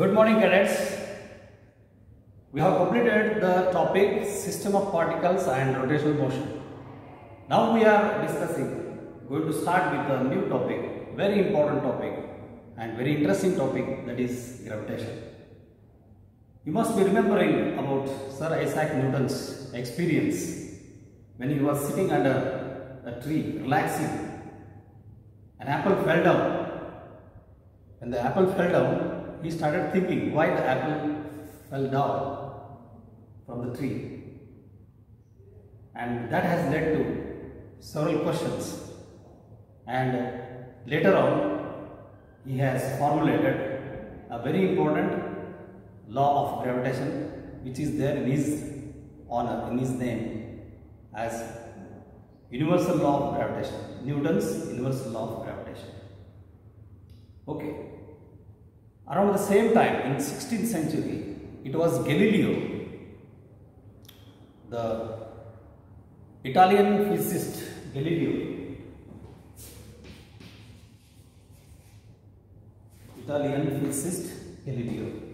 Good morning cadets. We have completed the topic system of particles and rotational motion. Now we are discussing, going to start with a new topic, very important topic and very interesting topic that is gravitation. You must be remembering about Sir Isaac Newton's experience when he was sitting under a tree relaxing. An apple fell down. When the apple fell down, he started thinking why the apple fell down from the tree. And that has led to several questions. And later on, he has formulated a very important law of gravitation which is there in his honor, in his name as universal law of gravitation, Newton's universal law of gravitation. Okay. Around the same time in 16th century, it was Galileo, the Italian physicist Galileo, Italian physicist Galileo.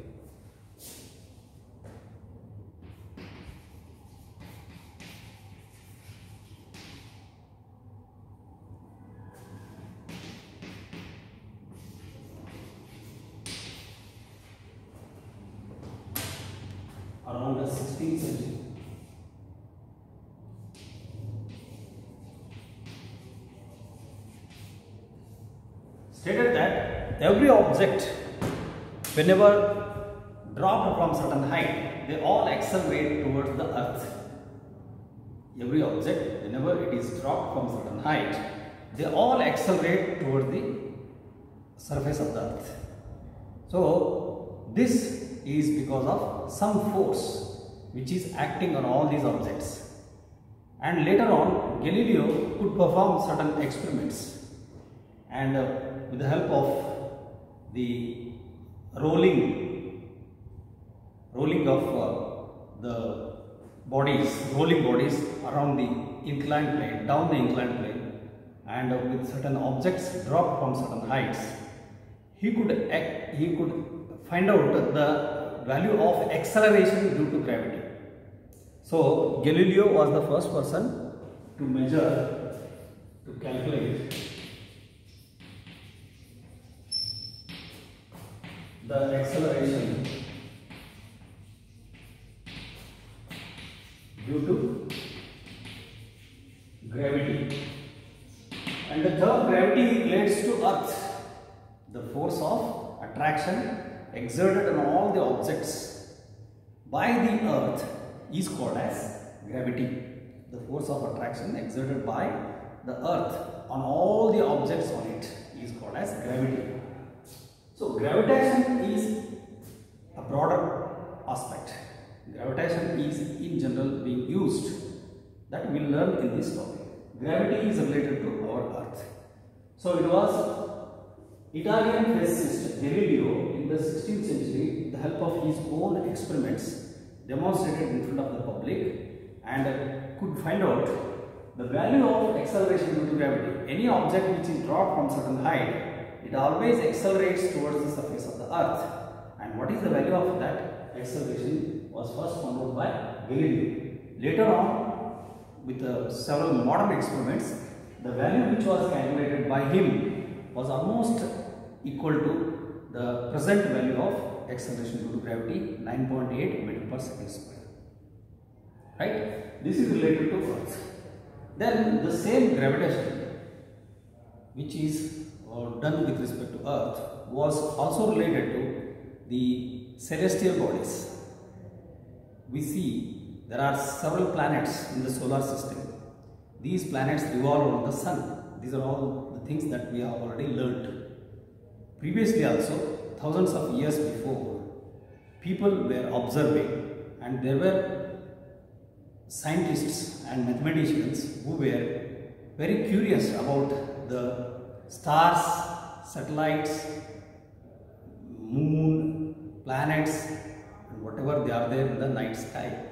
Object, whenever dropped from certain height, they all accelerate towards the earth. Every object, whenever it is dropped from certain height, they all accelerate towards the surface of the earth. So, this is because of some force which is acting on all these objects. And later on, Galileo could perform certain experiments and uh, with the help of the rolling, rolling of uh, the bodies, rolling bodies around the inclined plane, down the inclined plane and uh, with certain objects dropped from certain heights, he could, act, he could find out the value of acceleration due to gravity. So, Galileo was the first person to measure, to calculate the acceleration due to gravity. And the term gravity relates to earth, the force of attraction exerted on all the objects by the earth is called as gravity. The force of attraction exerted by the earth on all the objects on it is called as gravity. So gravitation is a broader aspect. Gravitation is in general being used that we learn in this topic. Gravity is related to our earth. So it was Italian physicist Galileo in the 16th century, with the help of his own experiments, demonstrated in front of the public and could find out the value of acceleration due to gravity. Any object which is dropped from certain height, it always accelerates towards the surface of the earth. And what is the value of that acceleration was first found out by Galileo. Later on, with uh, several modern experiments, the value which was calculated by him was almost equal to the present value of acceleration due to gravity 9.8 meter per second square. Right? This is related to Earth. Then the same gravitation which is uh, done with respect to Earth was also related to the celestial bodies. We see there are several planets in the solar system. These planets revolve around the sun. These are all the things that we have already learnt. Previously also, thousands of years before, people were observing and there were scientists and mathematicians who were very curious about the stars, satellites, moon, planets and whatever they are there in the night sky.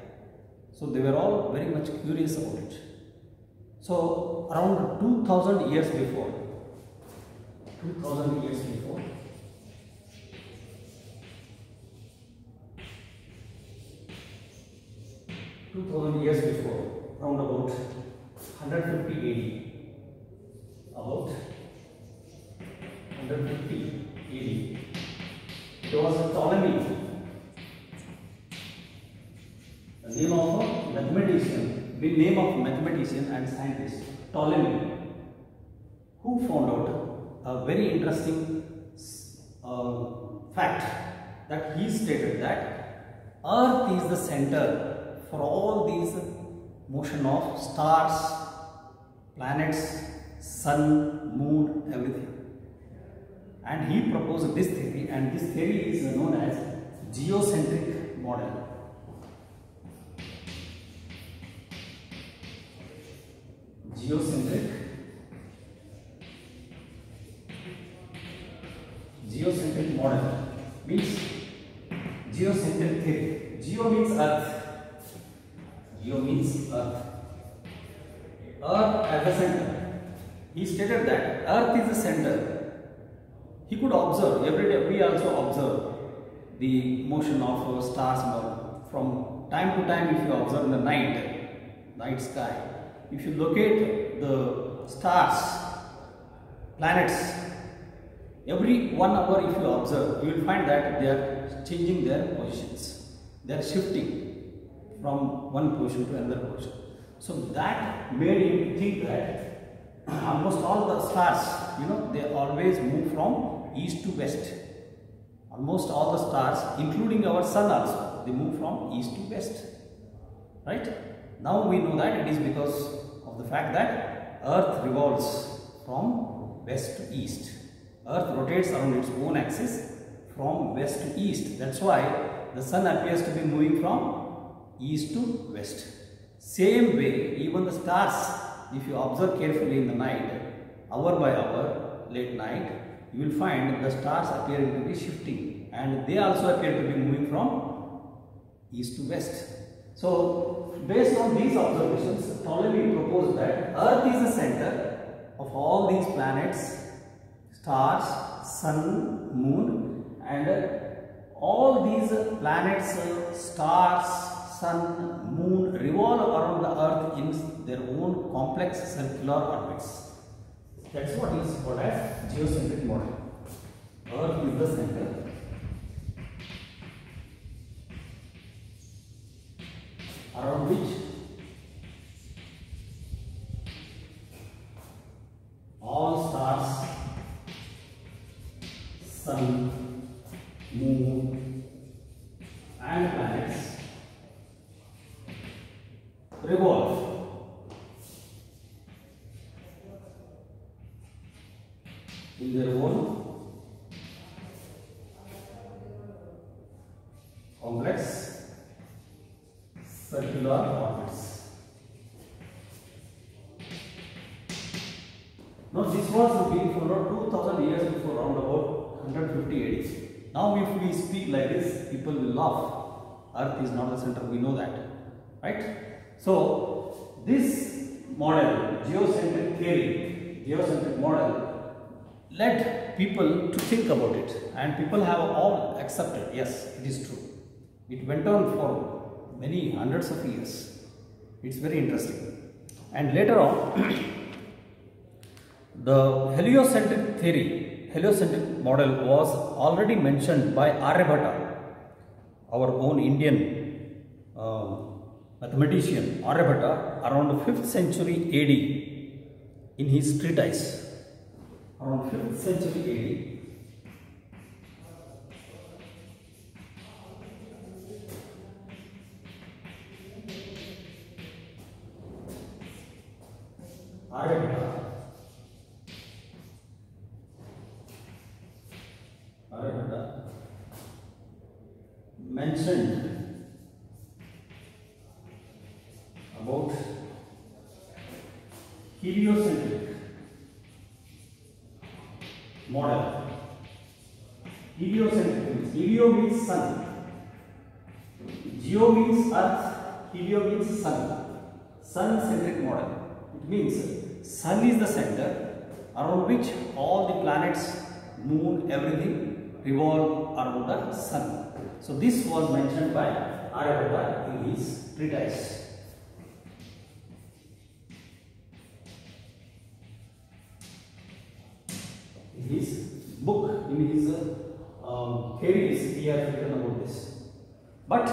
So they were all very much curious about it. So around 2000 years before, 2000 years before, Two thousand years before, round about 150 AD, mathematician and scientist, Ptolemy, who found out a very interesting uh, fact that he stated that Earth is the center for all these motion of stars, planets, sun, moon, everything. And he proposed this theory and this theory is known as geocentric model. Geocentric geocentric model means geocentric theory. Geo means earth. Geo means earth. Earth at the center. He stated that earth is the center. He could observe every day. We also observe the motion of stars. From time to time, if you observe in the night, night sky, if you locate the stars, planets, every one hour if you observe, you will find that they are changing their positions. They are shifting from one position to another position. So that made him think that almost all the stars, you know, they always move from east to west. Almost all the stars, including our sun also, they move from east to west. Right? Now we know that it is because of the fact that earth revolves from west to east. Earth rotates around its own axis from west to east. That's why the sun appears to be moving from east to west. Same way, even the stars, if you observe carefully in the night, hour by hour, late night, you will find the stars appearing to be shifting and they also appear to be moving from east to west. So, based on these observations, Ptolemy proposed that Earth is the center of all these planets, stars, sun, moon and all these planets, stars, sun, moon revolve around the earth in their own complex circular orbits. That's what is called as geocentric model. Earth is the center. Around which? All stars, sun, moon and planets is not the center, we know that. Right? So this model, geocentric theory, geocentric model led people to think about it and people have all accepted yes it is true it went on for many hundreds of years it's very interesting and later on the heliocentric theory heliocentric model was already mentioned by aryabhatta our own indian uh, mathematician aryabhatta around 5th century ad in his treatise around 5th century AD. planets, moon, everything revolve around the sun. So this was mentioned by Aryabhatta in his treatise. In his book, in his uh, um, theories, he has written about this. But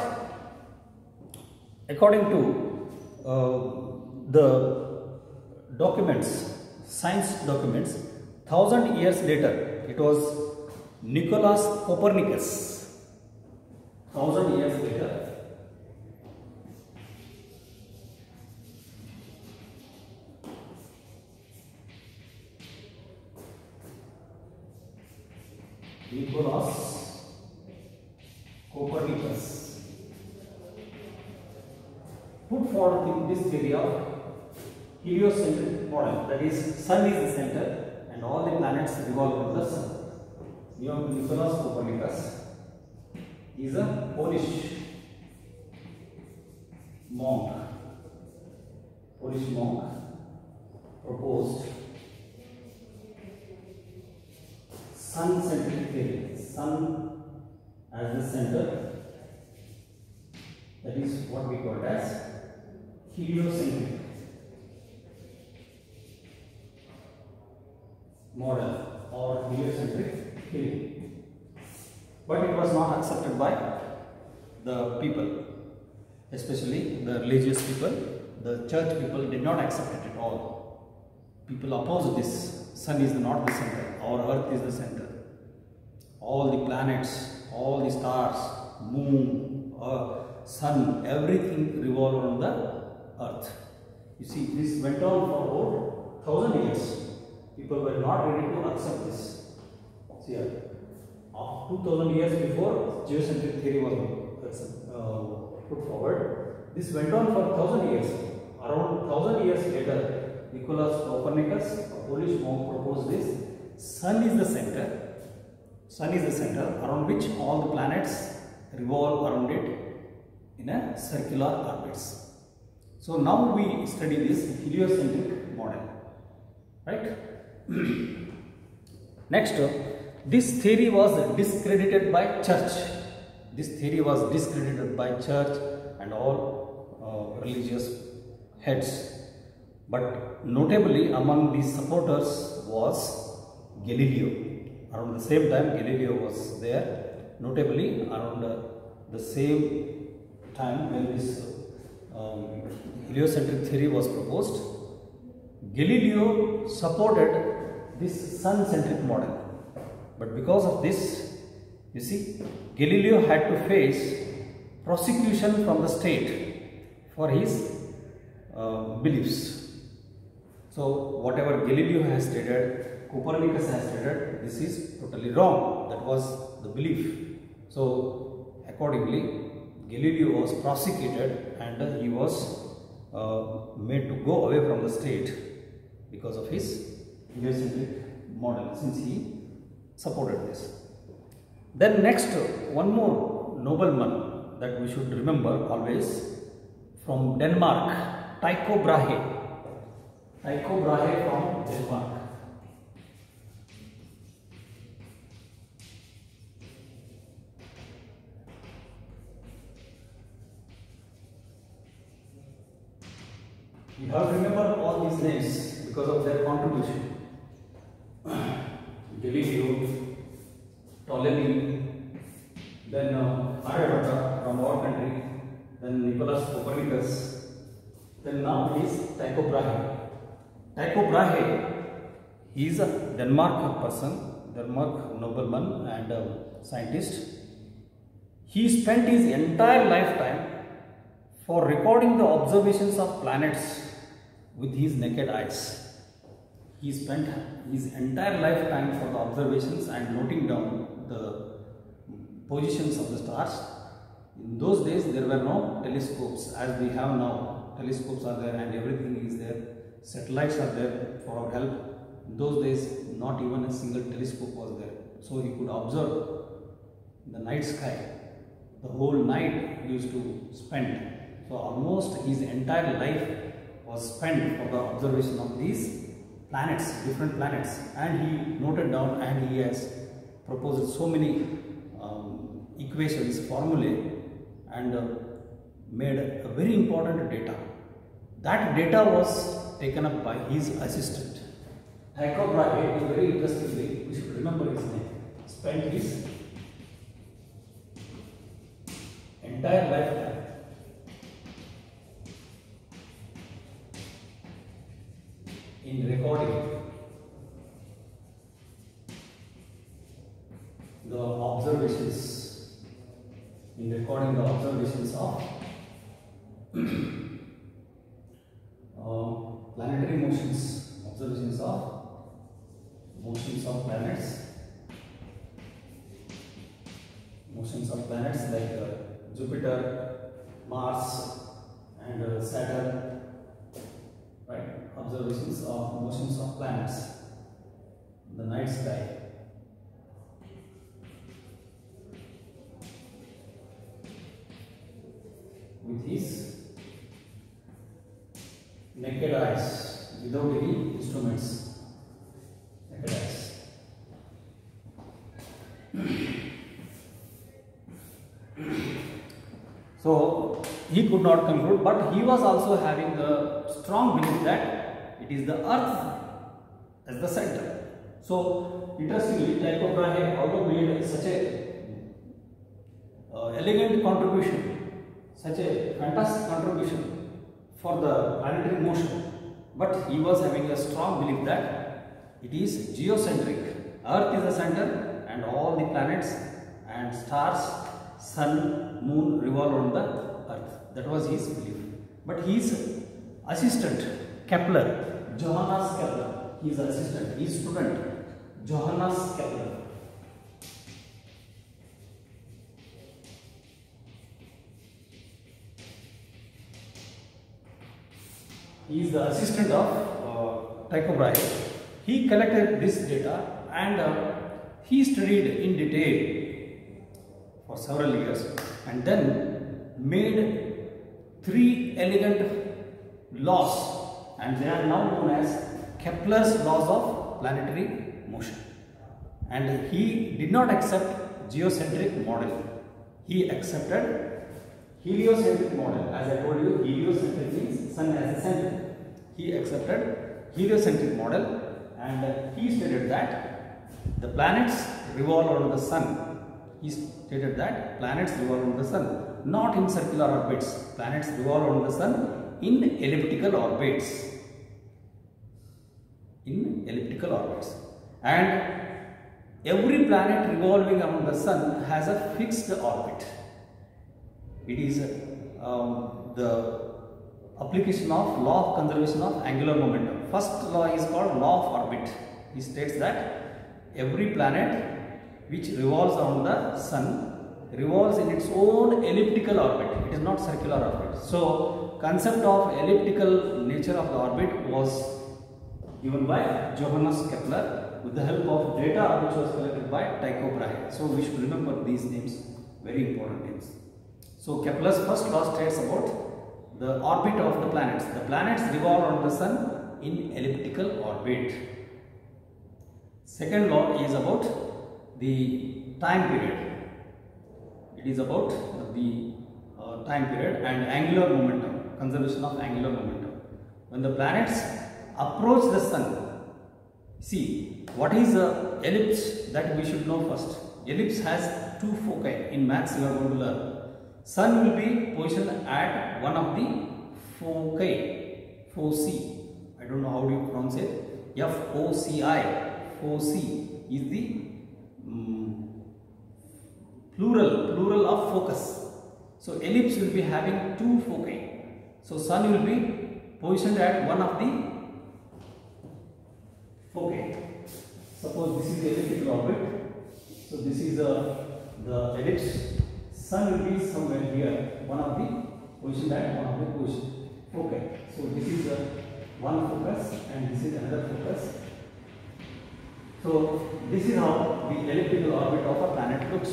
according to uh, the documents, science documents, thousand years later, it was Nicholas Copernicus. Thousand years later, Nicholas Copernicus. Put forth this theory of heliocentric model that is sun is the center and all the planets revolve around the sun. Nicholas Copernicus is a Polish monk. Polish monk proposed sun centric theory. Sun as the center. That is what we call as heliocentric model or heliocentric theory. But it was not accepted by the people, especially the religious people. The church people did not accept it at all. People opposed this. Sun is not the center, our earth is the center. All the planets, all the stars, moon, uh, sun, everything revolve around the earth. You see, this went on for about thousand years. People were not ready to accept this. See here, of 2000 years before geocentric theory was uh, put forward, this went on for thousand years. Around thousand years later, Nicholas Copernicus, a Polish monk, proposed this. Sun is the center. Sun is the center around which all the planets revolve around it in a circular orbits. So now we study this heliocentric model, right? Next, this theory was discredited by church. This theory was discredited by church and all uh, religious heads. But notably among these supporters was Galileo. Around the same time Galileo was there. Notably around uh, the same time when this um, heliocentric theory was proposed, Galileo supported this sun-centric model. But because of this, you see, Galileo had to face prosecution from the state for his uh, beliefs. So, whatever Galileo has stated, Copernicus has stated, this is totally wrong. That was the belief. So, accordingly, Galileo was prosecuted and he was uh, made to go away from the state because of his heliocentric model since he supported this. Then next one more nobleman that we should remember always from Denmark, Tycho Brahe. Tycho Brahe from Denmark. You have to Ptolemy, then uh, Aryabhatta from our country, then Nicholas Copernicus, then now is Tycho Brahe. Tycho Brahe, he is a Denmark person, Denmark nobleman and uh, scientist. He spent his entire lifetime for recording the observations of planets with his naked eyes. He spent his entire lifetime for the observations and noting down the positions of the stars. In those days, there were no telescopes as we have now. Telescopes are there and everything is there. Satellites are there for our help. In those days, not even a single telescope was there. So he could observe the night sky. The whole night he used to spend. So almost his entire life was spent for the observation of these planets, different planets and he noted down and he has proposed so many um, equations, formulae and uh, made a very important data. That data was taken up by his assistant. Tycho Brahe, very interestingly, we should remember his name, spent his entire lifetime in recording the observations, in recording the observations of uh, planetary motions, observations of motions of planets, motions of planets like uh, Jupiter, Mars, and uh, Saturn, right? Observations of motions of planets, the night sky. With his naked eyes, without any instruments. Naked eyes. So he could not conclude, but he was also having a strong belief that it is the earth as the center. So interestingly, Tycho Brahe although made such a uh, elegant contribution, such a fantastic contribution for the planetary motion, but he was having a strong belief that it is geocentric. Earth is the center and all the planets and stars sun, moon revolve around the earth. That was his belief. But his assistant, Kepler, Johannes Kepler, his assistant, his student, Johannes Kepler. He is the assistant of uh, Tycho Brahe. He collected this data and uh, he studied in detail for several years and then made three elegant laws and they are now known as Kepler's laws of planetary motion and he did not accept geocentric model he accepted heliocentric model as I told you heliocentric means sun as a center he accepted heliocentric model and he stated that the planets revolve around the sun he stated that planets revolve around the sun, not in circular orbits. Planets revolve around the sun in elliptical orbits. In elliptical orbits. And every planet revolving around the sun has a fixed orbit. It is um, the application of law of conservation of angular momentum. First law is called law of orbit. It states that every planet which revolves around the sun revolves in its own elliptical orbit it is not circular orbit so concept of elliptical nature of the orbit was given by johannes kepler with the help of data which was collected by tycho brahe so we should remember these names very important names so kepler's first law states about the orbit of the planets the planets revolve around the sun in elliptical orbit second law is about the time period. It is about the uh, time period and angular momentum, conservation of angular momentum. When the planets approach the sun, see what is the ellipse that we should know first. Ellipse has two foci. In maths you are going to learn. Sun will be positioned at one of the foci, foci. I don't know how do you pronounce it. F O C I, foci is the mm, plural, plural of focus. So ellipse will be having two foci. So sun will be positioned at one of the foci. Suppose this is the elliptical orbit. So this is the, the ellipse. Sun will be somewhere here, one of the positioned that one of the position. Okay. So this is the one focus and this is another focus. So this is how the elliptical orbit of a planet looks.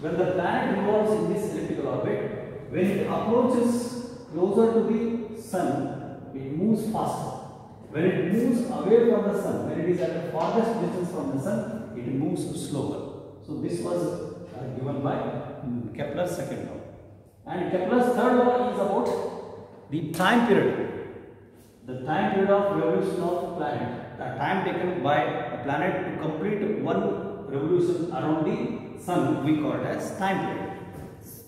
When the planet revolves in this elliptical orbit, when it approaches closer to the sun, it moves faster. When it moves away from the sun, when it is at the farthest distance from the sun, it moves slower. So this was uh, given by Kepler's second law. And Kepler's third law is about the time period. The time period of revolution of the planet the time taken by a planet to complete one revolution around the sun we call it as time period.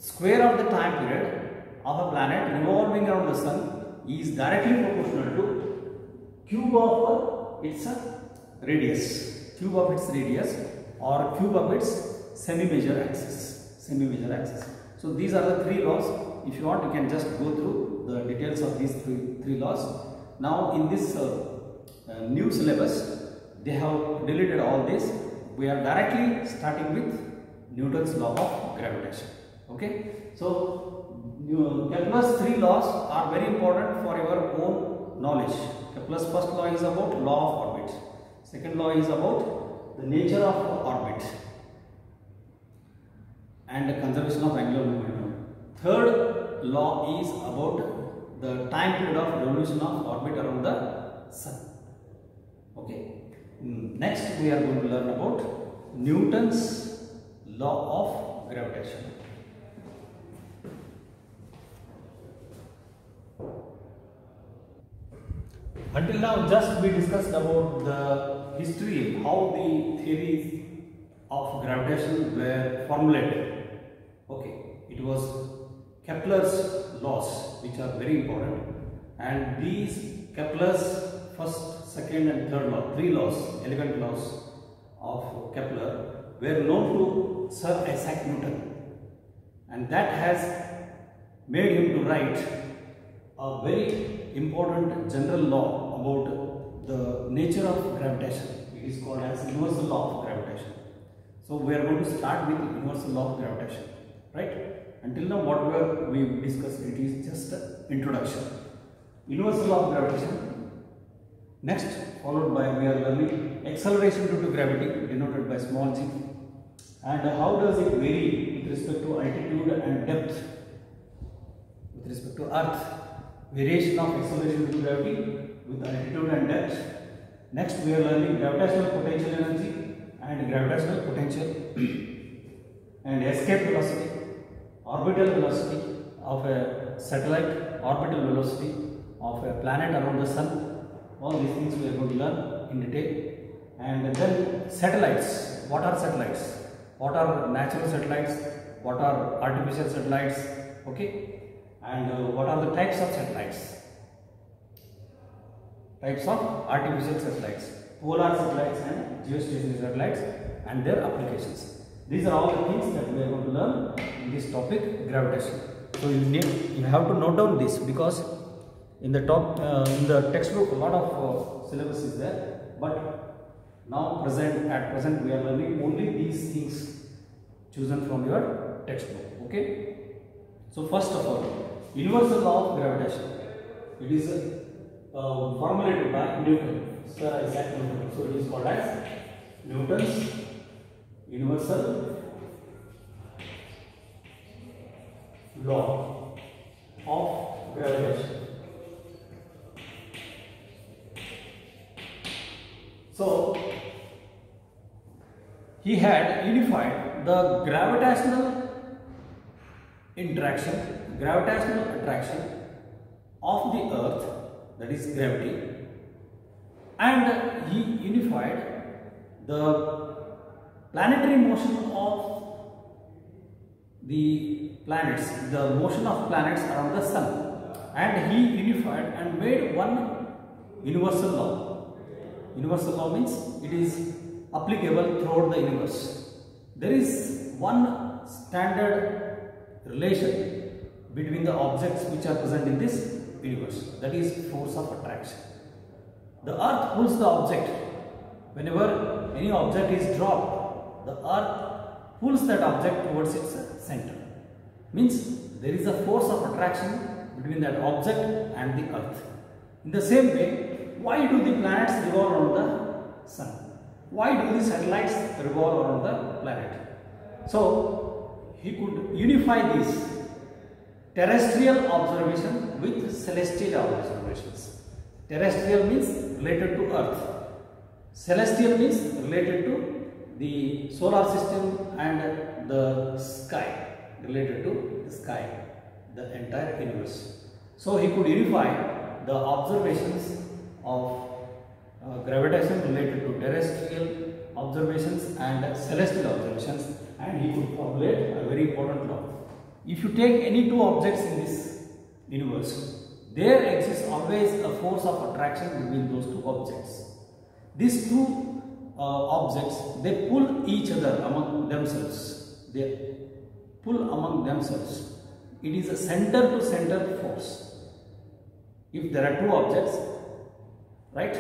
Square of the time period of a planet revolving around the sun is directly proportional to cube of its radius, cube of its radius or cube of its semi-major axis, semi-major axis. So these are the three laws. If you want, you can just go through the details of these three, three laws. Now in this uh, uh, new syllabus, they have deleted all this. We are directly starting with Newton's law of gravitation. Okay. So Kepler's three laws are very important for your own knowledge. Kepler's first law is about law of orbit. Second law is about the nature of orbit and conservation of angular momentum. Third law is about the time period of revolution of orbit around the sun. Okay. Mm, Next we are going to learn about Newton's law of gravitation. Until now, just we discussed about the history, how the theories of gravitation were formulated. Okay, it was Kepler's laws, which are very important, and these Kepler's first, second, and third law, three laws, elegant laws of Kepler, were known to Sir Isaac Newton, and that has made him to write a very important general law about the nature of gravitation. It is called as universal law of gravitation. So we are going to start with universal law of gravitation, right? Until now, whatever we discussed, it is just introduction. Universal of gravitation. Next, followed by we are learning acceleration due to gravity, denoted by small g, and how does it vary with respect to altitude and depth with respect to earth variation of acceleration due to gravity with altitude and depth next we are learning gravitational potential energy and gravitational potential and escape velocity orbital velocity of a satellite orbital velocity of a planet around the sun. All these things we are going to learn in detail. And then satellites. What are satellites? What are natural satellites? What are artificial satellites? Okay. And uh, what are the types of satellites? Types of artificial satellites. Polar satellites and geostationary satellites and their applications these are all the things that we are going to learn in this topic gravitation. So you need you have to note down this because in the top uh, in the textbook a lot of uh, syllabus is there. But now present at present we are learning only these things chosen from your textbook okay? So first of all universal law of gravitation. It is uh, formulated by newton. Sir isaac newton so it is called as newton's universal law of gravitation. So he had unified the gravitational interaction, gravitational attraction of the earth, that is gravity, and he unified the planetary motion of the planets, the motion of planets around the sun, and he unified and made one universal law. Universal law means it is applicable throughout the universe. There is one standard relation between the objects which are present in this universe that is force of attraction. The earth pulls the object. Whenever any object is dropped, the earth pulls that object towards its center. Means there is a force of attraction between that object and the earth. In the same way, why do the planets revolve around the sun? Why do the satellites revolve around the planet? So, he could unify this terrestrial observation with celestial observations. Terrestrial means related to earth. Celestial means related to the solar system and the sky. Related to the sky, the entire universe. So, he could unify the observations of uh, gravitation related to terrestrial observations and celestial observations and he could formulate a very important law. If you take any two objects in this universe, there exists always a force of attraction between those two objects. These two Uh, objects, they pull each other among themselves. They pull among themselves. It is a center to center force. If there are two objects, right?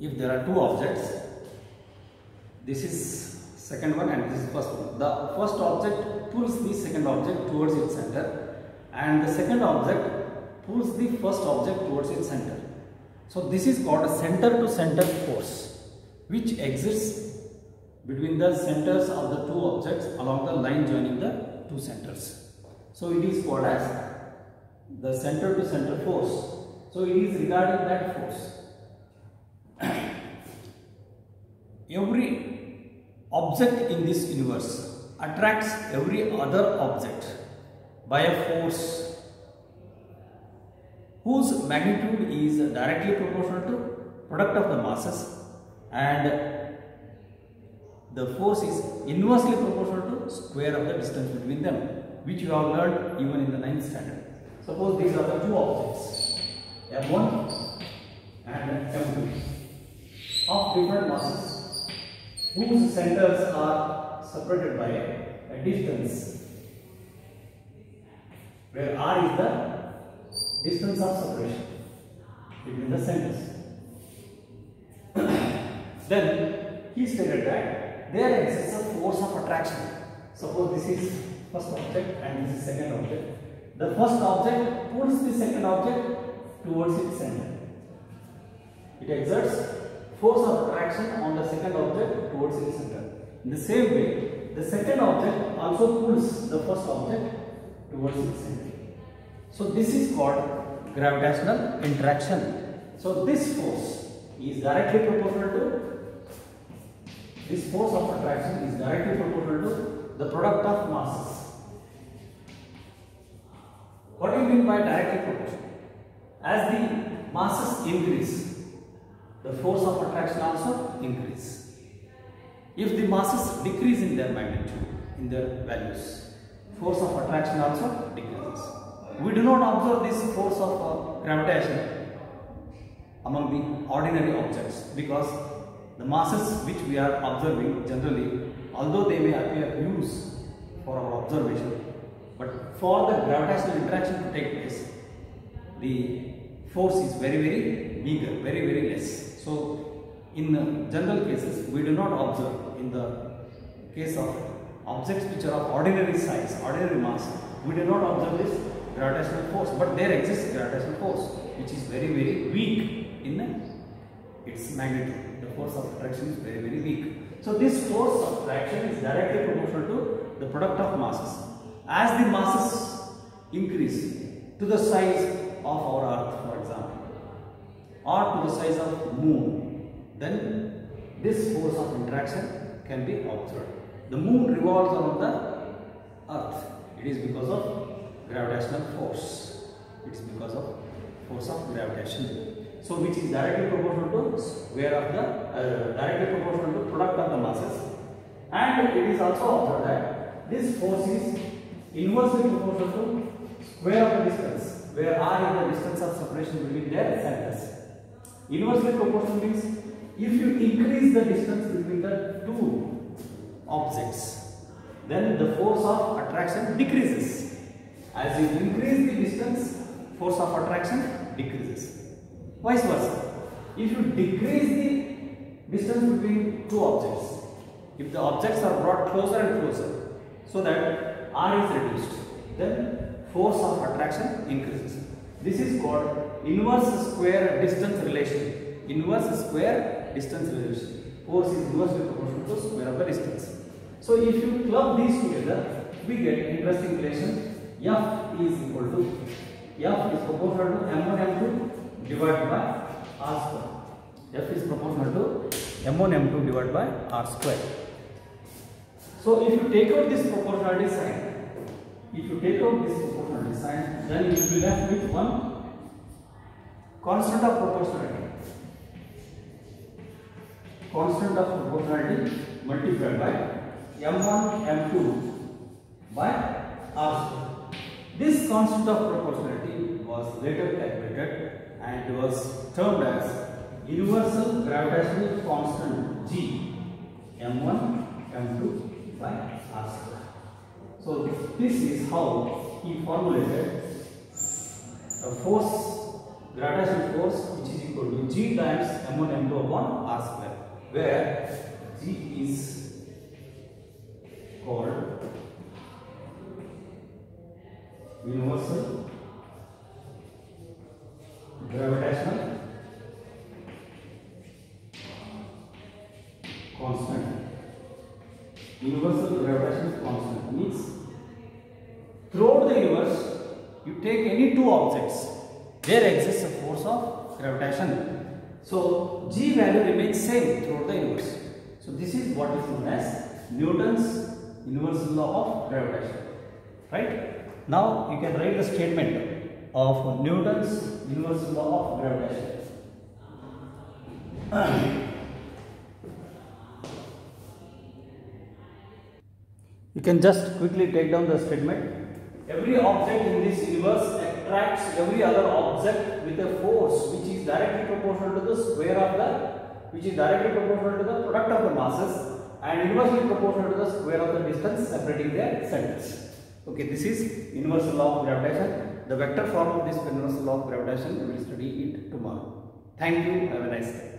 If there are two objects, this is second one and this is first one. The first object pulls the second object towards its center and the second object pulls the first object towards its center. So this is called a center to center force which exists between the centers of the two objects along the line joining the two centers. So it is called as the center to center force. So it is regarding that force. every object in this universe attracts every other object by a force whose magnitude is directly proportional to product of the masses and the force is inversely proportional to square of the distance between them which you have learned even in the ninth standard. Suppose these are the two objects M1 and M2 of different masses whose centers are separated by a distance where r is the distance of separation between the centers. then he stated that there exists a force of attraction. Suppose this is first object and this is second object. The first object pulls the second object towards its center. It exerts force of attraction on the second object towards its center. In the same way, the second object also pulls the first object towards its center. So this is called gravitational interaction. So this force is directly proportional to this force of attraction is directly proportional to the product of masses. What do you mean by directly proportional? As the masses increase, the force of attraction also increase. If the masses decrease in their magnitude, in their values, force of attraction also decreases. We do not observe this force of uh, gravitation among the ordinary objects because the masses which we are observing generally, although they may appear huge for our observation, but for the gravitational interaction to take place, the force is very very meager, very very less. So, in general cases, we do not observe in the case of objects which are of ordinary size, ordinary mass, we do not observe this gravitational force, but there exists gravitational force which is very very weak in its magnitude. The force of attraction is very very weak. So this force of attraction is directly proportional to the product of masses. As the masses increase to the size of our earth for example or to the size of moon then this force of interaction can be observed. The moon revolves around the earth. It is because of gravitational force. It is because of force of gravitation. So which is directly proportional to square of the uh, directly proportional to product of the masses. And it is also observed that this force is inversely proportional to square of the distance where r is the distance of separation between their centers. Inversely proportional means if you increase the distance between the two objects then the force of attraction decreases. As you increase the distance force of attraction decreases. Vice versa. If you decrease the distance between two objects, if the objects are brought closer and closer so that R is reduced, then force of attraction increases. This is called inverse square distance relation. Inverse square distance relation. Force is inversely proportional to square of the distance. So if you club these together, we get interesting relation. F is equal to F is proportional to M1 M2 divided by R square. F is proportional to M1 M2 divided by R square. So if you take out this proportionality sign, if you take out this proportionality sign, then you will be left with one constant of proportionality. constant of proportionality multiplied by m1 m2 by r square. This constant of proportionality was later calculated and was termed as universal gravitational constant G m1 m2 by r square. So this is how he formulated a force gravitational force which is equal to G times m1 m2 upon r square where G is called universal gravitational constant. Universal gravitational constant means throughout the universe you take any two objects there exists a force of gravitation. So G value remains same throughout the universe. So this is what is known as Newton's universal law of gravitation. Right? Now you can write the statement of Newton's universal law of gravitation. You can just quickly take down the statement. Every object in this universe attracts every other object with a force which is directly proportional to the square of the which is directly proportional to the product of the masses and inversely proportional to the square of the distance separating their centers. Okay, this is universal law of gravitation. The vector form of this universal law of gravitation we will study it tomorrow. Thank you. Have a nice day.